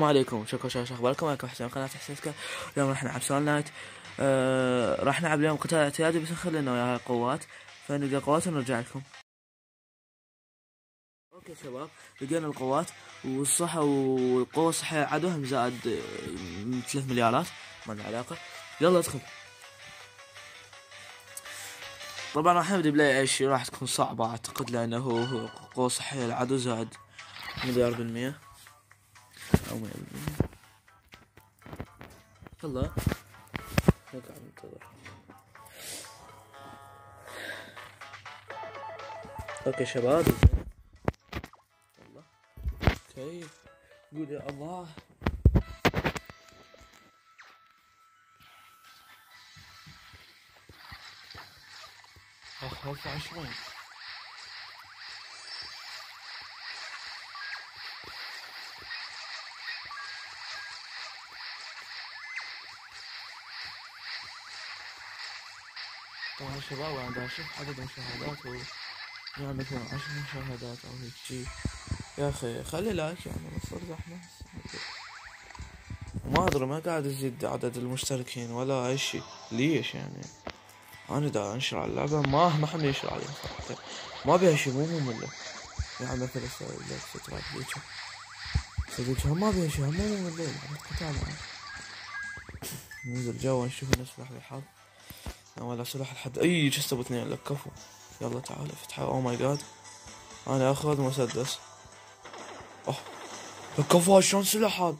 السلام عليكم. شكرا شكرا أخباركم؟ معكم حسين قناة حسين سكا اليوم راح نلعب Soul Knight. آه راح نلعب اليوم قتال اعتيادي بس نخلي لنا وياها قوات. فنلقى قوات ونرجع لكم. okay شباب. لقينا القوات. والصحة والقوة الصحية العدو هم زائد آه، ثلاث مليارات. ما له علاقة. يلا ادخل. طبعا راح نبدأ بلاي اي شيء راح تكون صعبة. أعتقد لأنه هو قوة صحية العدو زائد مليار بالمية. يلا. نقعد ننتظر okay شباب. يلا. okay. قول يا الله. اخ خمسة وعشرين طبعا الشباب أنا دا أشوف عدد المشاهدات و يعني مثلا عشر مشاهدات أو هيك شي يا أخي خلي like يعني ارزح ناس ما ادري ما قاعد يزيد عدد المشتركين ولا اي شي ليش؟ يعني أنا دا أنشر على اللعبة ما ما حد ينشر عليها صراحة ما بيها شي مو مملة يعني مثلا أسوي لك strike ذيك صديق ما بيها شي مو مملة قتال ننزل جوا نشوف نسبح بالحظ ولا سلاح الحد إي جست ابو اثنين لك كفو. يلا تعال افتحها أو ماي جاد أنا آخذ مسدس. أوه. لك كفو شلون سلاح هذا؟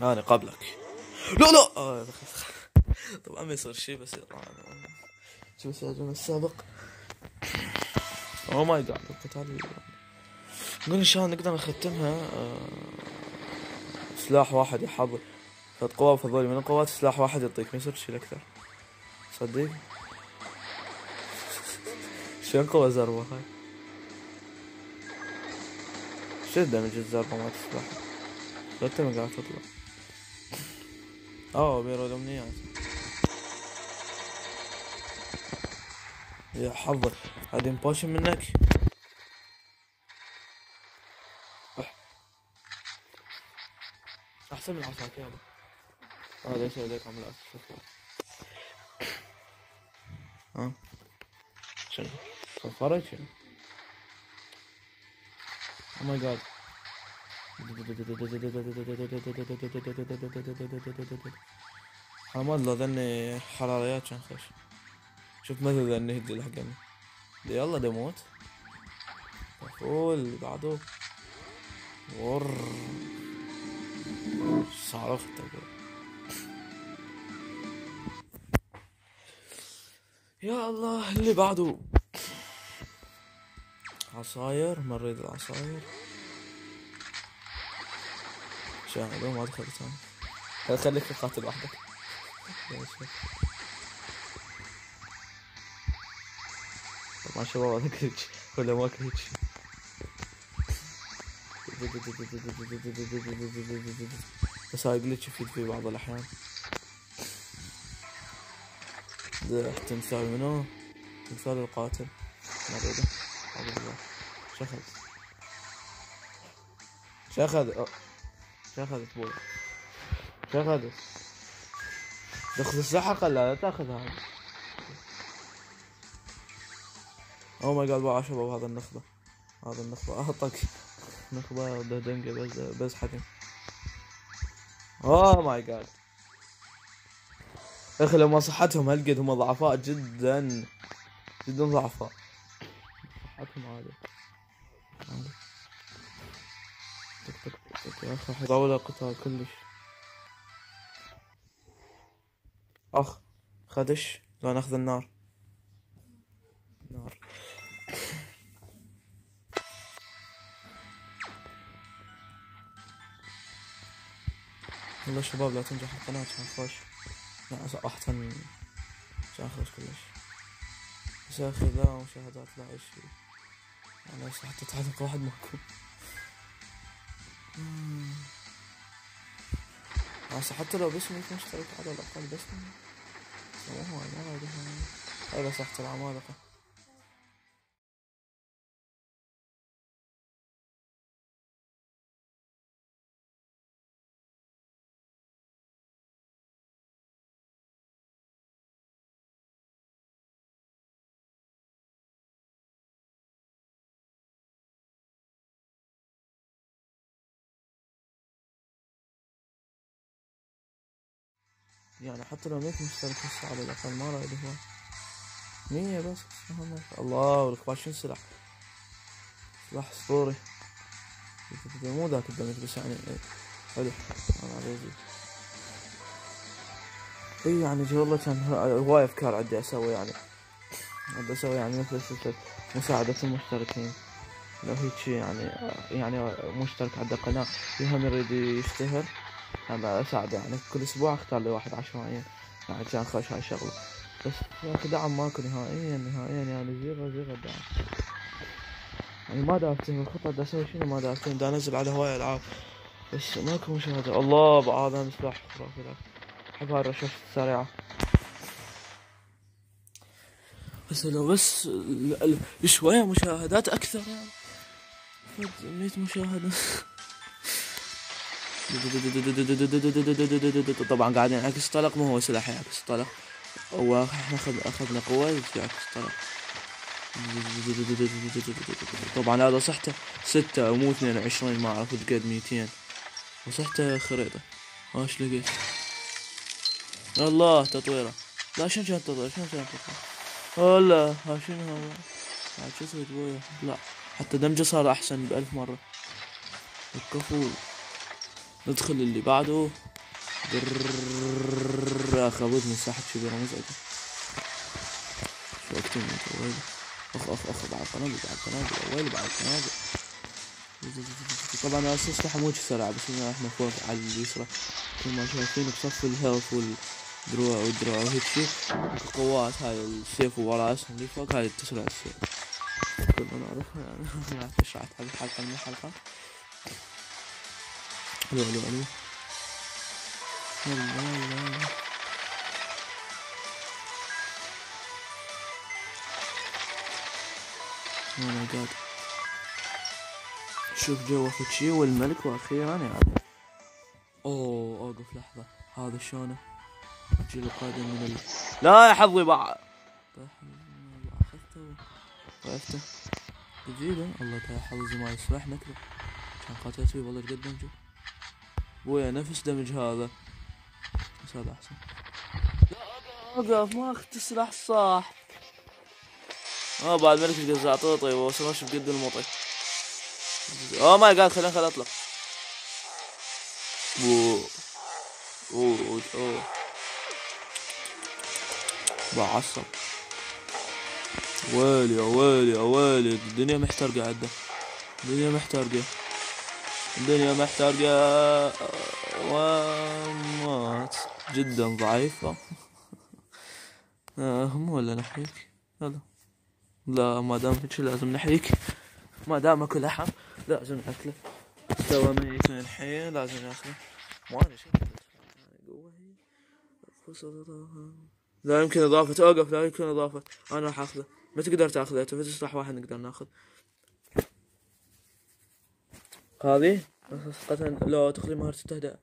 أنا قبلك. لا لا. آه، طبعا ما يصير شيء بس شو السجن السابق؟ أو ماي جاد القتال نقول إن شاء الله نقدر نختمها. آه، سلاح واحد يحضر ثلاث قوى فضولي من القوات سلاح واحد يعطيك ما يصير شيء أكثر. صدق شلون قوة زربة هاي. شو دمج الزربة مالت السلاح؟ لا انت قاعد تطلع. اوه بيرو الامنيات يا حظك. هذه بوشن منك. أحسن من عصاك يلا إيش عليك عمل ها شنو صفرت شنو؟ أو ماي جاد حماد لو ذني حراريات كان خش شوف مثل ذني هدي لحقني يلا دي موت. فول بعده. ور. يا الله اللي بعده. عصاير مريض العصاير. شاهدوا ما دخلت أنا خليك تقاتل وحدك؟ طبعا شباب أنا كريتش ولا ما كريتش بس هاي جلتش يفيد في بعض الأحيان. تمثال منو تمثال القاتل. مريضة أعوذ شخذ. شخذ. شخذ بوي شخذ. تأخذ السحقة لا لا تأخذ هذا؟ oh my god بقى شباب هذا النخبة. هذا النخبة. اعطك دنقة بس بس حكم oh my god أخي لما صحتهم هالقد هم ضعفاء جدا. جدا ضعفاء. صحتهم تك يا أخي حيطول قتال كلش. أخ خدش. لا ناخذ النار. نار. والله شباب لا تنجح القناة خوش لا صراحة عشان خوش كلش. بس يا أخي لا مشاهدات لا اي شيء أنا حتى تعليق واحد ماكو هسه حتى لو باسمي مشترك على الاقل باسمي. سووها ما هذا صح العمالقة يعني حتى لو 100 مشترك هسه على ما رايد هو 100 بس الله. والكبار شنو سلاح سلاح أسطوري. مو ذاك الدمج بس يعني إيه. حلو. أنا عزيزي اي يعني والله كان هواي افكار عندي أسوي يعني. عندي أسوي يعني مثل سلسلة مساعدة المشتركين. لو هيك يعني يعني مشترك عنده قناة. يهم يريد يشتهر. أنا اساعده يعني. كل أسبوع أختار لي واحد عشوائيا يعني كان خوش هاي الشغلة بس يا أخي دعم ماكو نهائيا نهائيا يعني zero zero دعم. يعني ما دافتهم الخطة دا أسوي شنو؟ ما دافتهم دا انزل على هواي ألعاب. بس ماكو مشاهدة. الله بعض هذا سلاح خرافي احب هاي الرشاشة السريعة. بس لو بس شوية مشاهدات أكثر يعني. مية مشاهدة. طبعا قاعد يعكس طلق ما هو سلاح يعكس طلق هو إحنا أخذنا قوة يعكس طلق طبعا هذا صحته ستة مو اثنين وعشرين ما أعرف قد ميتين. وصحته خريطة. إيش لقيت الله تطويره. لا شنو كان تطوير شنو كان تطوير ها شنو هذا شو بويا لا. حتى دمجه صار أحسن بألف مرة. الكفو ندخل اللي بعده. يا أخي ابوذ مساحة كبيرة مزعجة شو اكتب من اخ اخ اخ بعد القنابل بعد القنابل ويلي بعد القنابل طبعا أساس حموج سرعة بس إحنا فوق على اليسرى كما شايفين بصف الهيلث وال دروع ودروع وهيك شي القوات هاي السيف وراسهم اللي فوق هاي تسرع السيف كلنا نعرفها ما شرحت هذه الحلقة من الحلقة ألو ألو ألو الله أو ماي جاد شوف جو اخذ شي والملك وأخيرا يعني أوه أوقف لحظة. هذا شلونه الجيل القادم من ال... لا يا حظي بقى أخذته. وقفته جديدة الله تعالى حظ ما يصلح. نكره كان قاتلت فيه والله قد دمجه ويا نفس دمج هذا. بس هذا أحسن. اقف ما اخذت السلاح الصح آه بعد ملك القزاع طيب وصلناش بقد المطي اوه ماي جاد خلينا خلينا اطلق اوه اوه أوه. بعصب. ويلي يا ويلي يا ويلي الدنيا محترقة عدة. الدنيا محترقة. الدنيا محترقة ومات جدا ضعيفة. آه مو ولا نحيك هذا لا ما دام هيك لازم نحيك ما دام أكل لحم لازم نأكله. استوى ميت الحين لازم نأكله. ما أدري لا يمكن إضافة. أوقف لا يمكن إضافة. أنا راح أخذه. ما تقدر تاخذه في سلاح واحد نقدر نأخذ. هذه؟ قتل لا تقليل مهارة التهدئة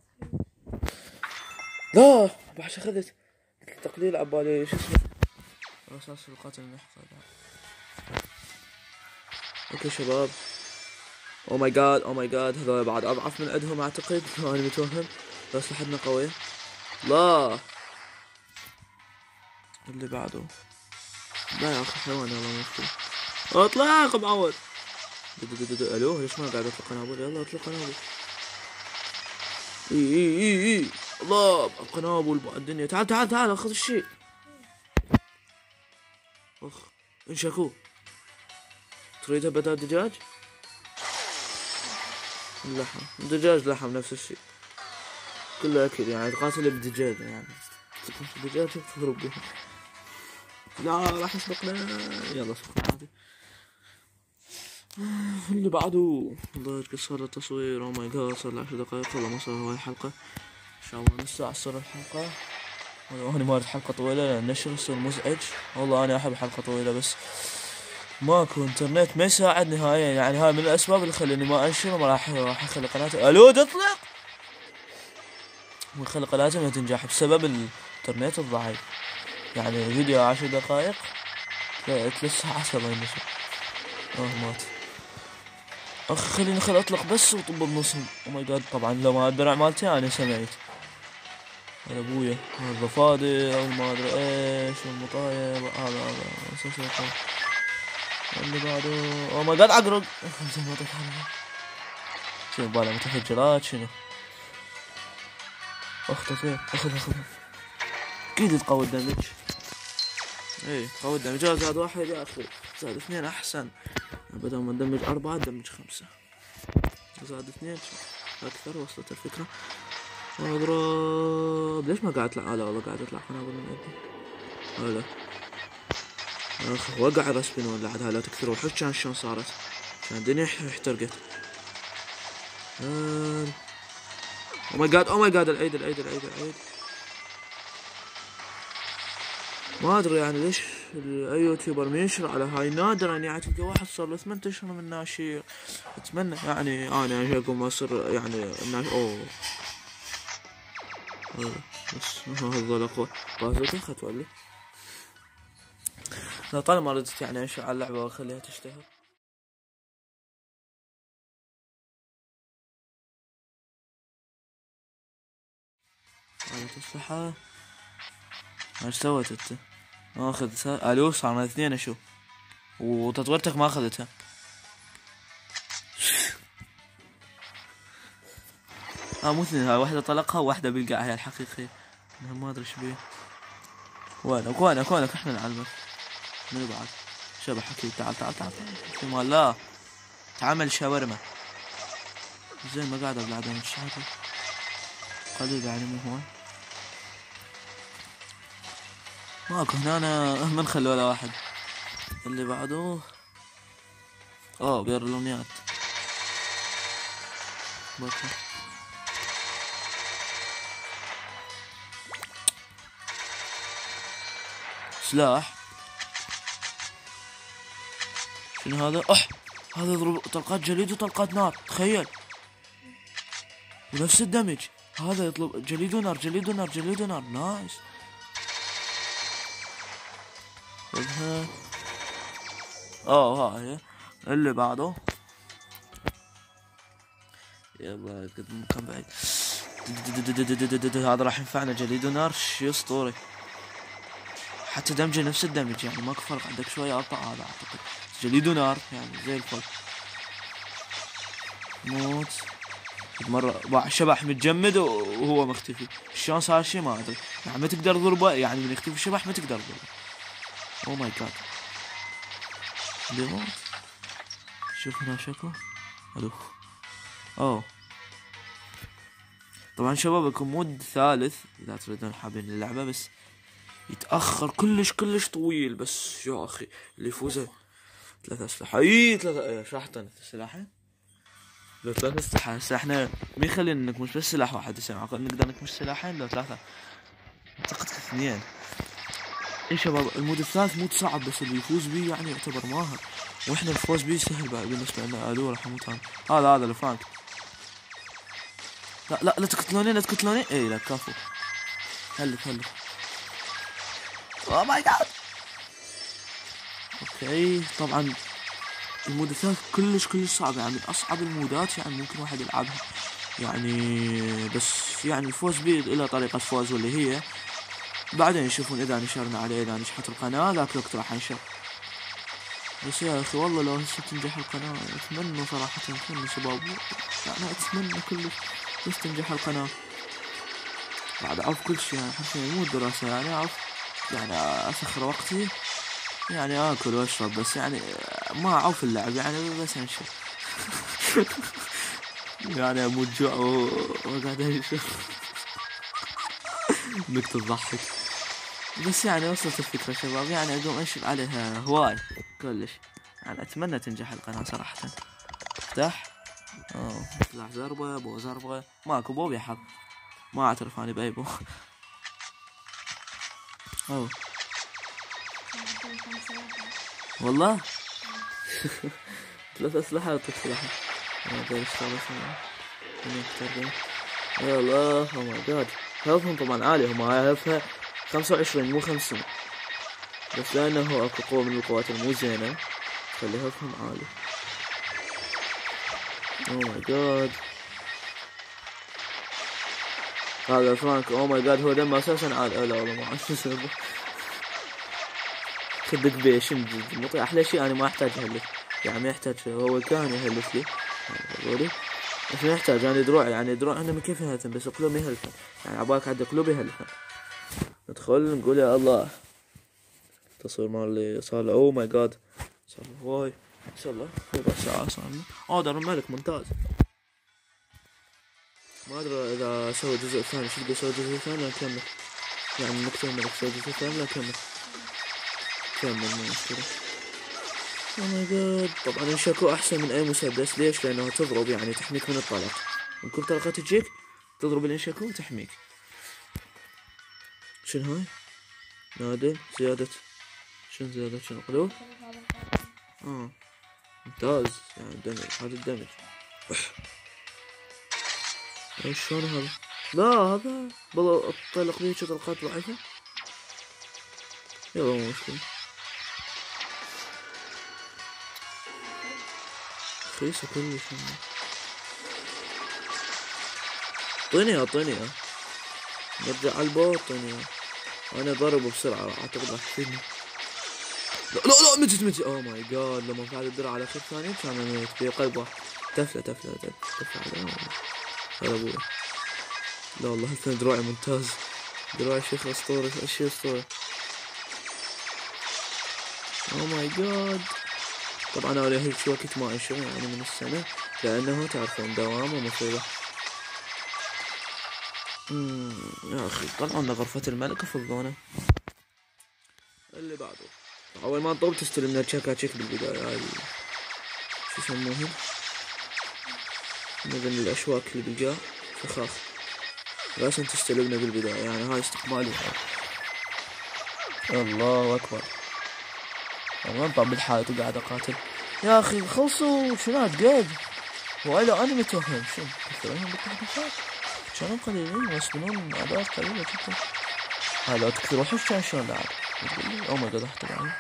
لا بعش اخذت تقليل عبالي شو اسمه؟ رصاص القاتل المحفظ okay شباب. oh my god oh my god هذول بعد أضعف من عندهم أعتقد. أنا متوهم بس لحدنا قوية لا. اللي بعده. لا يا أخي حيوان والله مشكلة اطلق معود. ألو ليش ما قاعد أطلق قنابل يلا أطلق قنابل اي اي اي إي. الله قنابل الدنيا. تعال تعال تعال خذ الشيء. أخ انشكو. تريدها بدل دجاج اللحم. دجاج لحم نفس الشيء. كله أكل يعني تقاتل بدجاج يعني. دجاج تضرب به لا راح يسبقنا. يلا سبقنا. اللي بعده. والله قصر التصوير. oh my god صار له عشر دقايق والله ما صار هواي حلقة. إن شاء الله نص ساعة تصير الحلقة. أنا ما أريد حلقة طويلة لأن النشر يصير مزعج. والله أنا أحب حلقة طويلة بس ماكو إنترنت ما يساعد نهائيا. يعني هاي من الأسباب اللي خليني ما أنشر وما راح راح أخلي قناتي ألو تطلق! ويخلي قناتي ما تنجح بسبب الإنترنت الضعيف. يعني فيديو عشر دقائق ثلاث ساعات الله ينشر آه مات. اخ خليني خل أطلق بس وطب النص أو ماي جاد طبعا لو ما الدرع مالتي أنا سمعت. هذا أبويا هذا الضفادع وما أدري إيش والمطايب هذا هذا. اللي بعده أو ماي جاد عقرب زين ما عنها. شنو بالله متفجرات شنو؟ اخته فين اخذها اخذها أكيد تقوي الدمج. إيه تقوي الدمج. زاد واحد يا أخي. زاد اثنين أحسن. بدل ما ندمج اربعة ندمج خمسة. زاد اثنين أكثر وصلت الفكرة. اضرب ليش ما قاعد أطلع؟ آه لا والله قاعد أطلع. قنابل من يدي هلا أخ وقع رسبين ولا عاد؟ هلا تكثروا شوف كان شلون صارت؟ كان الدنيا اح- احترقت. أو ماي جاد أو ماي جاد العيد العيد العيد العيد. ما أدري يعني ليش أي يوتيوبر ما ينشر على هاي. نادرا يعني تلقى واحد صار له ثمان أشهر من ناشر أتمنى يعني أنا اقوم أصير يعني الناش أوه. بس هذول أقوى. بازوكا ولا لا طالما ردت يعني أنشر على اللعبة واخليها تشتهر. هاي تفاحة. إيش سويت أنت؟ ما اخذتها ألو صار اثنين أشوف وتطويرتك ما أخذتها. آه مو اثنين هاي واحدة طلقها وواحدة بالقاع هي الحقيقية. ما أدري إيش بيه وينك وينك وينك؟ إحنا نعلمك. منو بعد؟ شبح أكيد تعال تعال تعال. تعال لا. تعمل شاورما. زين ما قاعد ابلع الشهادة قليل يعني مو هون. ماكو هنا أنا من خلوا ولا واحد. اللي بعده؟ آه بيرلونيات بطل سلاح. شنو هذا؟ أح! هذا يضرب طلقات جليد وطلقات نار تخيل. ونفس الدمج. هذا يطلب جليد ونار جليد ونار جليد ونار. nice. آه هاي اللي بعده. يلا قد كان بعيد هذا راح ينفعنا جليد ونار شي اسطوري. حتى دمجه نفس الدمج يعني ماكو فرق. عندك شوية ابطأ هذا أعتقد. جليد ونار يعني زي الفل. موت. مرة شبح متجمد وهو مختفي. شلون صار شي ما أدري. يعني ما تقدر تضربه يعني من يختفي الشبح ما تقدر تضربه. oh my god ديموت شوف هنا شكو ألو oh. طبعا شباب mode ثالث. إذا تريدون حابين اللعبة بس يتأخر كلش كلش طويل. بس يا أخي اللي يفوزه ثلاثة أسلحة. أي ثلاثة إيه شرحت سلاحين لو ثلاثة اسلحة هسه إحنا مين يخلينا نكمش بس سلاح واحد هسه معقول نقدر نكمش سلاحين لو ثلاثة. أعتقد اثنين. اي شباب ال mode الثالث mode صعب بس اللي يفوز بيه يعني يعتبر ماهر. وإحنا الفوز بيه سهل بقى بالنسبة لنا ألو راح أموت هذا هذا الفرانك لا لا لا تقتلوني لا تقتلوني. اي لا كفو. هلك هلك. oh my god okay طبعا ال mode الثالث كلش كلش صعب. يعني من أصعب المودات يعني ممكن واحد يلعبها. يعني بس يعني الفوز به له طريقة فوز واللي هي بعدين يشوفون إذا نشرنا عليه إذا نجحت القناة ذاك الوقت راح ننشر بس يا أخي والله لو هسه تنجح القناة أتمنى صراحة اتمنى شباب. يعني أتمنى كلش بس تنجح القناة. بعد أعرف كل شيء يعني حرفيا مو الدراسة يعني أعرف يعني أسخر وقتي يعني آكل وأشرب بس يعني ما اعوف اللعب يعني بس انشر يعني أموت جوع وقاعد انشر نكتة تضحك بس يعني وصلت الفكرة شباب يعني أقوم انشر عليها هواي كلش. يعني أتمنى تنجح القناة صراحة. افتح آه سلاح زربة بو زربة. ماكو بو بيحط ما أعترف اني بأي بو. أوه. والله؟ ثلاث أسلحة يعطيك سلاح ما أدري إيش يا الله أو ماي جاد هيلثهم طبعا عالي هم هيلثها خمسة وعشرين مو خمسين. بس لأنه أكو قوة من القوات المو زينة خلي هيلثهم عالي. أو ماي جاد هذا فرانك أو ماي جاد هو دم أساسا عالي لا والله ما أعرف شو اسمه خدك بيشن مطي أحلى شيء أنا ما أحتاج اهلك يعني ما يحتاج هو كان يهلك لي. هذولي بس ما يحتاج يعني دروع يعني دروع. أنا كيف يهلكن؟ بس قلوب يهلكن. يعني عبالك عندك قلوب يهلكن. ندخل نقول يا الله. التصوير مالي صار اوه ماي جاد صار له واي. صار له ربع ساعة صار آه دار الملك ممتاز. ما أدري إذا أسوي الجزء الثاني شو بدي أسوي الجزء الثاني نكمل يعني نكتب الملك أسوي الجزء الثاني لا كمل. كمل مو مشكلة oh my god طبعا الشاكو أحسن من أي مسدس ليش؟ لأنه تضرب يعني تحميك من الطلق. من كل طلقة تجيك تضرب الانشاكو وتحميك. شنو هاي؟ نادل زيادة شنو زيادة شنو قلوب؟ آه ممتاز يعني دمج هذا الدمج إيش شلون هذا؟ لا هذا والله الطلق لي طلقات ضعيفة يلا مو مشكلة رخيصة كلش اعطيني اعطيني نرجع على اياه أنا ضربه بسرعة أعتقد راح يفيدني. لا لا لا متت متت اوه ماي جاد لما فعل الدرع على خير ثانية كان ميت في قلب واحد تفلة تفلة تفلة. عليه هلا أبوي. لا والله هالفين دراعي ممتاز. دراعي شيخ اسطوري اشي اسطوري اوه ماي جاد طبعا أنا هيك وقت ما أشوف يعني من السنة لأنه تعرفون دوام ومصيبة أمم، يا أخي طلعوا لنا غرفة الملك وفضونا اللي بعده. أول ما نطب تستلم لنا تشيكا تشيك بالبداية هاي. شو يسموها من الأشواك اللي بالجاه فخاخ لازم تستلمنا بالبداية يعني هاي استقبالي. الله أكبر. أنا انطب بالحائط وقاعد أقاتل. يا أخي خلصوا شنو قد وأنا أنا متوهم شنو؟ تكثرون بالتحديثات. كانوا قليلين يسكنون اعداد قليلة جدا هذا تكثر وحش كان شلون لي أو ماي جاد طبعا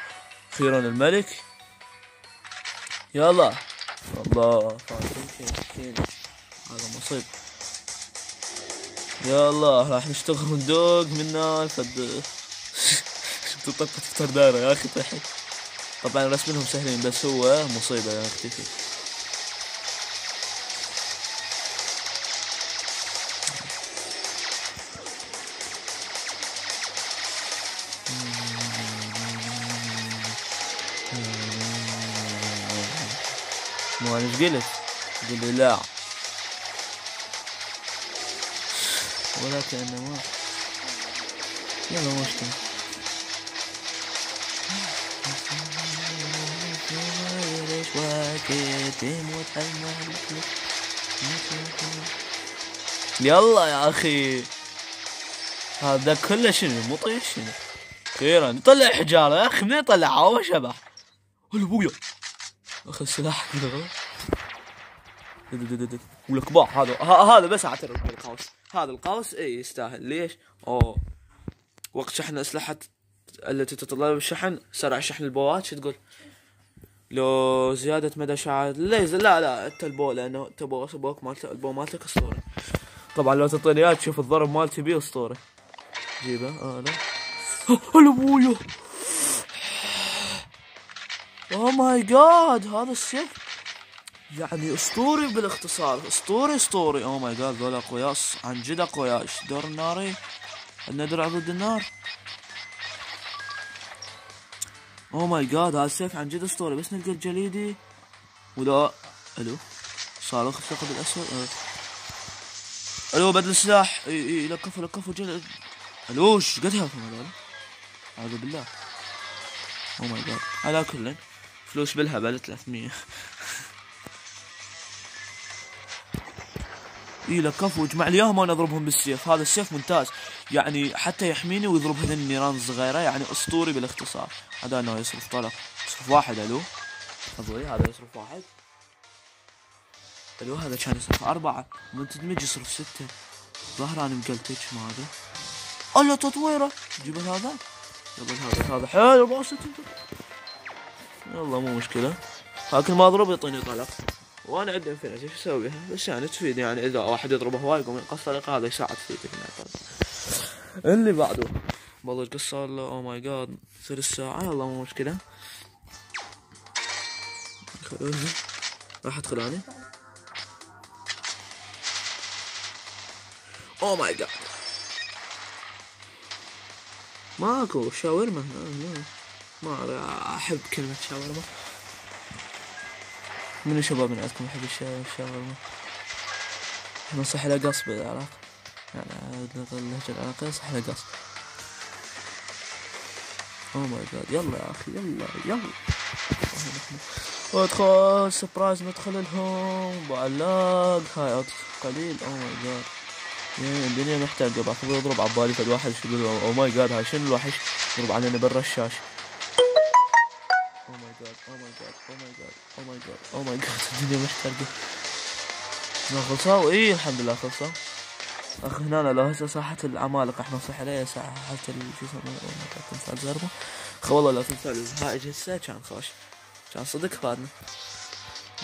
أخيرا الملك. يلا. الله هذا مصيب. يلا راح نشتغل وندوق منا. فد شفت طقة فتر دايرة يا أخي ضحك طبعا رسمهم سهلين بس هو مصيبة يا أختي لي لا ولا كأنه ما يلا مشكلة يلا يا أخي. هذا كله شنو؟ مو طيش شنو؟ أخيرا طلع حجارة يا أخي منين طلع هو شبح هلا ابويا اخذ السلاح والكبار هذا هذا بس اعترف بالقوس هذا القوس اي يستاهل. ليش؟ أوه. وقت شحن الاسلحه التي تتطلب الشحن سرع شحن البوات شو تقول؟ لو زيادة مدى شعاع ليزر لا لا انت البو لأنه انت بو بوك مالت البو مالتك اسطوري طبعا لو تعطيني اياه تشوف الضرب مالتي بيه اسطوري جيبه لا هلا ابويا oh my god هذا السيف. يعني أسطوري بالاختصار. أسطوري أسطوري. oh my god ذولا اقوياء عن جد اقوياء إيش دور الناري عندنا درع ضد النار. اوه ماي جاد هذا السيف عن جد أسطوري. بس نلقى الجليدي ولا ألو. صاروخ الثقب الأسود. آه. ألو بدل السلاح. إي إي لكفوا لكفوا جل. ألو إيش قد هذول؟ أعوذ بالله. oh my god على كل. فلوس بالهبل 300 اي لكفوا واجمع لي اياهم وأنا أضربهم بالسيف. هذا السيف ممتاز. يعني حتى يحميني ويضرب هذين النيران الصغيرة يعني أسطوري بالاختصار. هذا أنه يصرف طلق يصرف واحد ألو. أبوي هذا يصرف واحد. ألو هذا كان يصرف أربعة. من تدمج يصرف ستة. ظهر أنا مقلتك ما هذا. الله تطويره. جيب هذا. يلا هذا هذا. حلو باسط انت يلا مو مشكلة. لكن ما أضرب يعطيني طلق وأنا عندي انفنتي شو اسويها بس يعني تفيد يعني إذا واحد يضربه هواي يقوم ينقص طريقه هذا يساعد فيك اللي بعده والله قصة له أو ماي جاد تصير الساعة يلا مو مشكلة. راح أدخل oh my god ماكو شاورما. ما أحب كلمة شاورما. من عندكم يحب الشاورما؟ إحنا صح له قص بالعراق يعني اللهجة العراقية صح له قص oh my god يلا يا أخي يلا يلا. ادخل surprise ندخل ال home. بعلاق هاي قليل. oh my god الدنيا محترقة. بعد يضرب عبالي فد واحد يقول oh my god هاي شنو الوحش؟ يضرب علينا برا الشاشة oh my god oh my god oh my god oh my god الدنيا محترقة ما خلصوا اي الحمد لله خلصوا اخ هنا لو هسه ساحة العمالقة إحنا نصح عليها ساحة شو يسمونه تمثال زربة والله لو تمثال الهائج هسه كان خوش. كان صدق فادنا.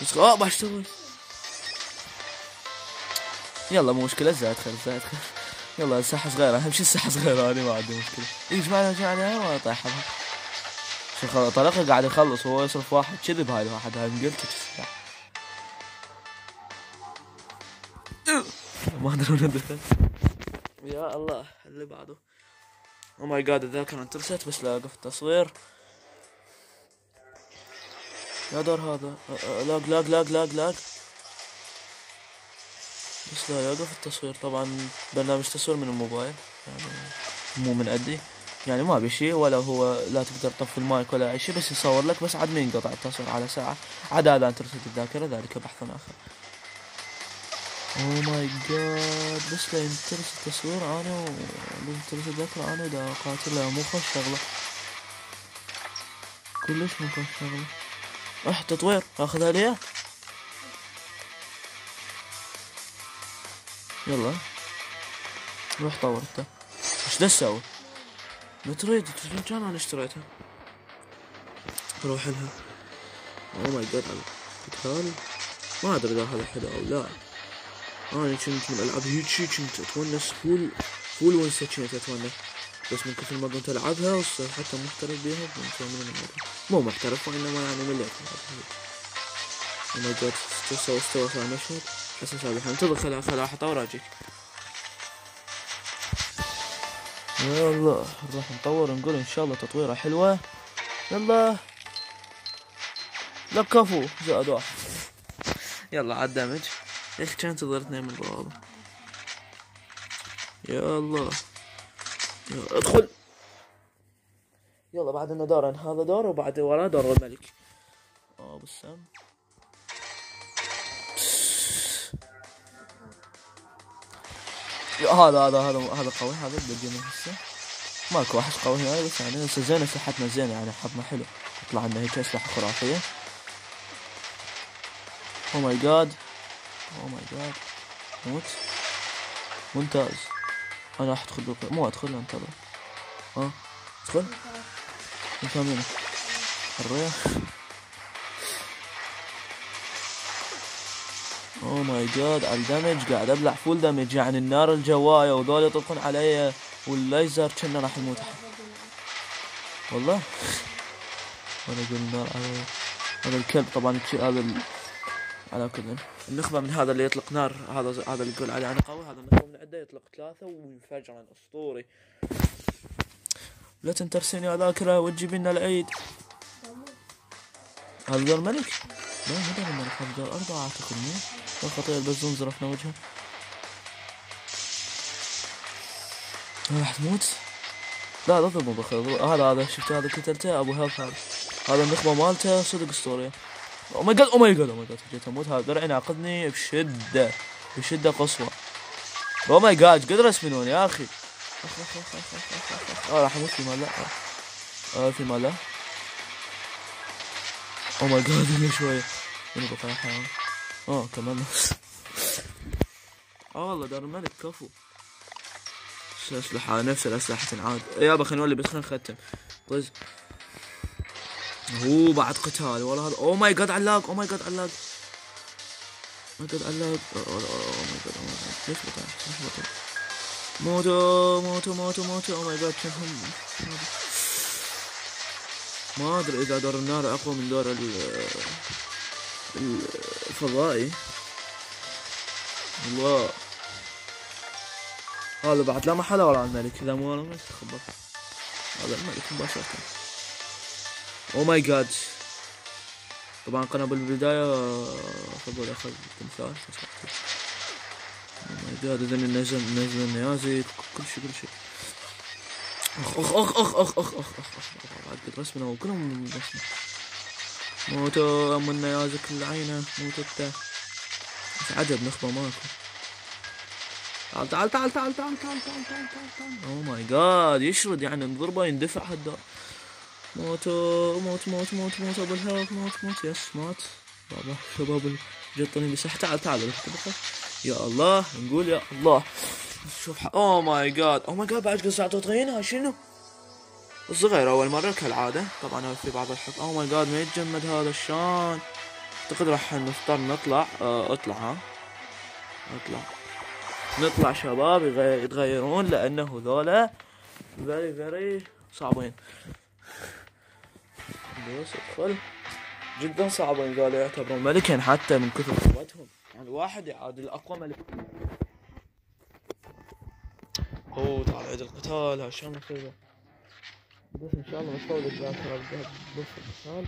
بس أوه باش تسوي يلا مو مشكلة زايد خير زايد خير. يلا الساحة صغيرة. أهم شي الساحة صغيرة أنا ما عندي مشكلة. اي جماعة جماعة طايحة طلقه قاعد يخلص وهو يصرف واحد كذب هاي الواحد هاي قلت ما أدري وين دخل يا الله اللي بعده. oh my god الذاكرة انترست بس لا يوقف التصوير. يا دور هذا. lag lag lag lag lag. بس لا يوقف التصوير. طبعا برنامج تصوير من الموبايل يعني مو من عندي. يعني ما بشي ولا هو لا تقدر تطفي المايك ولا أي شيء بس يصور لك بس عاد ما ينقطع التصوير على ساعة. عاد هذا انترست الذاكرة ذلك بحث آخر. اوه ماي جاد بس لا ينترس التصوير أنا ينترس الذاكرة أنا دا قاتل مو خوش شغلة. كلش مو خوش شغلة. أح تطوير أخذها ليه يلا. روح طور انت. إيش ده تسوي؟ ما تريد كان أنا اشتريتها أروح لها. oh my god قتال ما أدري إذا هذا حلو أو لا. أنا كنت من الالعاب هيجي كنت أتونس full full ونسة كنت أتونس. بس من كثر ما كنت ألعبها وصرت حتى محترف بيها من مو محترف وإنما يعني مليت oh my god استوى استوى صار مشهد حسن سابحا انتظر خلا خلا راح اطور يلا نروح نطور نقول إن شاء الله تطويرة حلوة. يلا. لا كفو زائد واحد. يلا عاد دمج يا أخي كان انتظرتني من البوابة يلا. ادخل. يلا بعد إنه دور هذا دور وبعد وراه دور الملك. آه بالسم. هذا هذا هذا هذا قوي هذا بقينا هسه. ماكو وحش قوي هاي بس يعني هسه زين اسلحتنا زينة يعني حظنا حلو. يطلع لنا هيك أسلحة خرافية. oh my god oh my god موت. ممتاز. أنا راح أدخل بقى. مو أدخل أنتظر. ها؟ أدخل؟ أنت منو oh my god على ال damage قاعد أبلع full damage يعني النار الجواية وذول يطلقون علي والليزر كنا راح نموت والله؟ وأنا أقول النار على هذا الكلب. طبعا هذا ال... على كل النخبة من هذا اللي يطلق نار هذا هذا اللي يقول عليه أنا قوي. هذا النخبة من عنده يطلق ثلاثة وينفجر أسطوري. لا تنترسين يا ذاكرة وتجيب لنا العيد. هذا دور ملك؟ لا دور الملك هذا دور أربعة أعتقد مو؟ الخطير البزون زرفنا وجهه راح تموت لا لا تضرب بخير هذا هذا شفت هذا قتلته أبو health هذا. هذا النخبة مالته صدق اسطورية oh my god oh my god oh my god جيت أموت. هذا درعي ناقضني بشدة بشدة قصوى. oh my god قدر أسمنون يا أخي. آه راح أموت في مال لا. آه في مال لا. oh my god بقى حيوان. آه كمان آه والله دار الملك كفو اسلحة نفس الاسلحة تنعاد يابا خلينا نولي بس خلينا نختم طز هو بعد قتال والله هذا أو ماي جاد علاق أو ماي جاد علاق ما قد علق اوه ماي جاد ليش بطل ليش بطل موتو موتو موتو موتو اوه ماي جاد شوفهم ما ادري اذا دور النار اقوى من دور الفضائي الله هذا بعد لا محل ولا الملك اذا مو أنا خبر هذا الملك مباشرة أو ماي جاد طبعا قناة بالبداية خبر اخذ تمثال أو ماي جاد اذا نزل نزل النيازي كل شيء كل شيء اخ اخ اخ اخ اخ اخ اخ اخ بعد قد رسمنا وكلهم رسمنا موتو ام النيازي كل عينه موتو بس عجب نخبة ماكو تعال تعال تعال تعال تعال تعال تعال تعال تعال اوه ماي جاد يشرد يعني نضربه يندفع هالدور موتو موت موت موت موت ابو الهيلث موت موت يس مات بابا شباب جطني بس تعال تعال يا الله نقول يا الله شوف اوه ماي جاد اوه ماي جاد بعد قصة تطغينها شنو الصغير أول مرة كالعادة. طبعا في بعض الحق. oh my god ما يتجمد هذا الشان أعتقد راح نضطر نطلع. آه اطلع ها؟ اطلع. نطلع شباب يتغيرون لأنه ذولا very very صعبين. بس ادخل جدا صعبين ذولا يعتبرون. ملكين حتى من كثر قوتهم. يعني واحد يعادل أقوى ملك. أوه تعال عيد القتال هشام نسوي بس إن شاء الله نطول الذاكرة بس القتال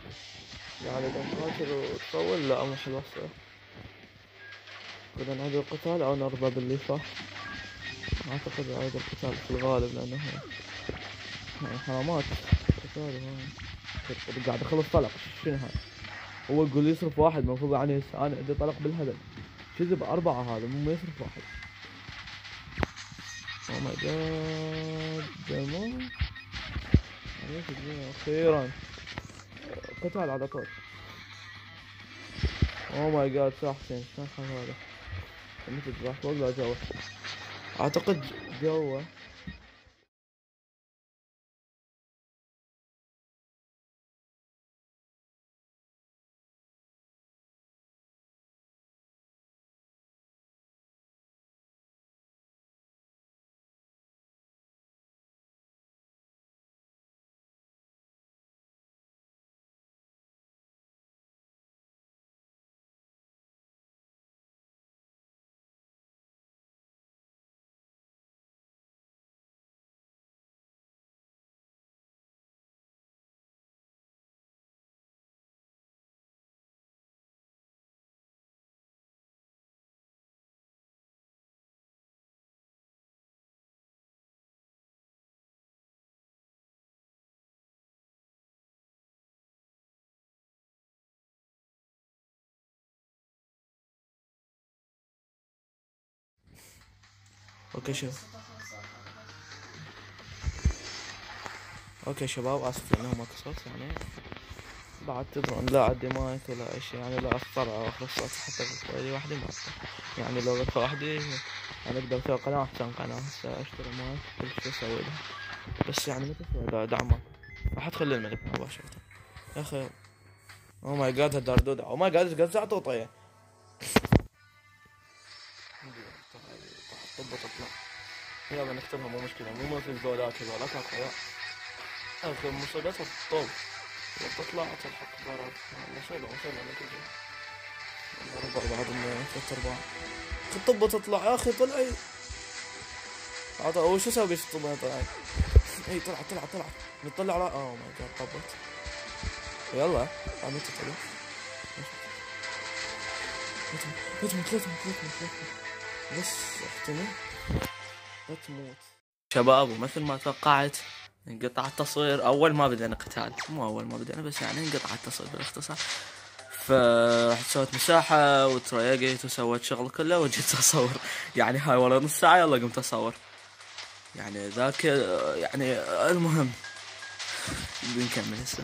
يعني اذا نقاتل وتطول لا مو حلوة كنا نعيد القتال أو نرضى باللي فات أعتقد نعيد القتال في الغالب لأنه يعني حرامات. قتال قاعد أخلص طلق. شنو هذا هو يقول يصرف واحد المفروض يعني أنا عندي طلق بالهبل كذب أربعة هذا مو يصرف واحد. أو ماي جاد أخيرا قطع العلاقات أو ماي جاد صح حسين شلون هذا؟ مثل راح اعتقد جوا okay شوف okay شباب آسف إنه ما كسرت يعني بعد تدرون لا عندي مايك ولا أي شيء يعني لا اضطر اخر الصوت حتى غرفة وحدي ما. يعني لو غرفة وحدي أنا أقدر أسوي قناة أحسن قناة. هسه أشتري مايك كل شيء أسوي له. بس يعني متى أسوي دعم. راح ادخل الملك مباشرة. يا أخي oh my god هالدردود oh my god قد طوطية؟ طب يلا نختمها مو مشكلة مو ما في فضولات هذولك أقوياء أخذ مصيبتها الطوب وتطلع تلحق ضرر مصيبة مصيبة على كل شيء ربع بعد ثلاث أرباع الطبة تطلع يا أخي طلعي عطا وش أسوي في الطبة طلعي اي طلعت طلعت طلعت نطلع على اوه ماي جاد طبت يلا عملت تطلع لازم لازم لازم لازم بس احتمل تموت شباب ومثل ما توقعت انقطع التصوير. أول ما بدأنا قتال. مو أول ما بدأنا بس يعني انقطع التصوير بالاختصار. فرحت سويت مساحة وتريقت وسويت شغل كله وجيت اصور يعني هاي والله نص ساعة يلا قمت أصور. يعني ذاك يعني المهم. بنكمل هسه.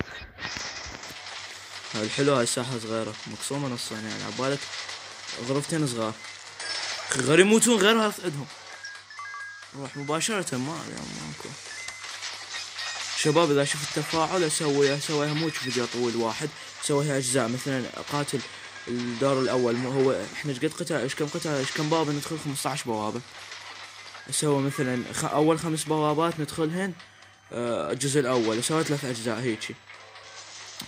الحلو هاي الساحة صغيرة. مقسومة نصين يعني عبالك غرفتين صغار. غير يموتون غيرها عندهم. روح مباشرة ما ماكو شباب إذا شفت التفاعل أسوي أسويها مو فيديو طويل واحد أسويها أجزاء مثلا اقاتل الدور الأول مو هو إحنا إيش قد قتال إيش كم قتال إيش كم باب ندخل؟ 15 بوابة. سوى مثلا خ... أول خمس بوابات ندخلهن آه، الجزء الأول. سوى ثلاث أجزاء هيجي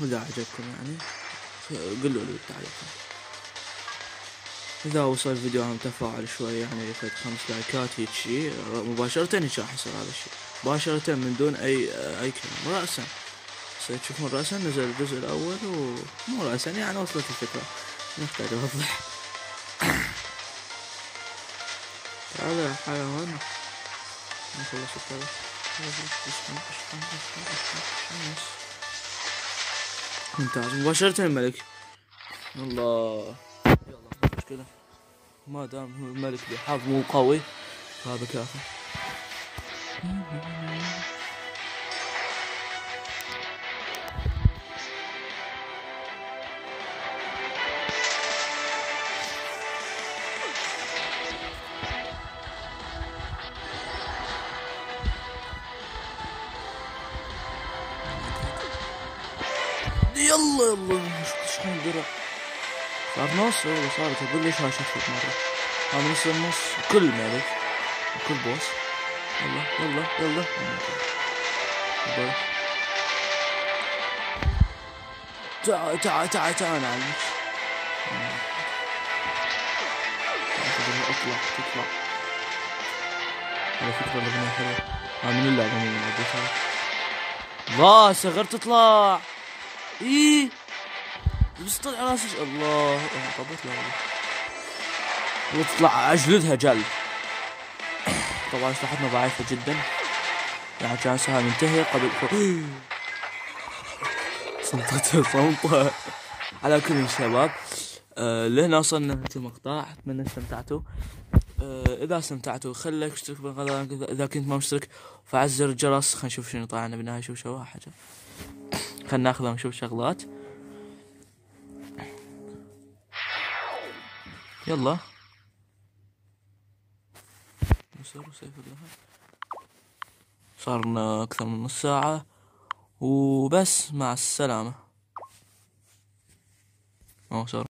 اذا عجبكم يعني؟ قولوا لي بالتعليقات إذا وصل الفيديو عن تفاعل شوي يعني فد خمس لايكات هيك شي مباشرة هيك راح يصير هذا الشيء. مباشرة من دون أي أي كلام رأسا. تشوفون رأسا نزل الجزء الأول ومو رأسا يعني وصلت الفكرة. نحتاج اوضح هذا حيوان. نخلص الطرف ممتاز. مباشرة الملك الله. مشكلة ما دام هو الملك مو قوي. هذا كافي والله صارت أقول ليش هاي شفت مرة؟ هذا نص النص. كل ملك كل بوس يلا يلا يلا. يلا. تعال تعال تعال تعال نعلمك اطلع تطلع على فكرة الأغنية حلوة. ها من اللعبة من اللعبة ضا صغر تطلع. إيه. بس طلع راسي الله طبت لا وتطلع أجلدها جلد طبعا اسلحتنا ضعيفة جدا. يعني كان سهل منتهي قبل صمتته صمتة على كل الشباب. آه لهنا وصلنا نهاية المقطع. أتمنى استمتعتوا. آه إذا استمتعتوا خليك اشترك بالقناة إذا كنت ما مشترك فعل زر الجرس. خلينا نشوف شنو طلعنا بالنهاية. شوف شو حاجة خلنا ناخذها ونشوف شغلات. يلا. صارنا أكثر من نص ساعة. وبس مع السلامة. ما صار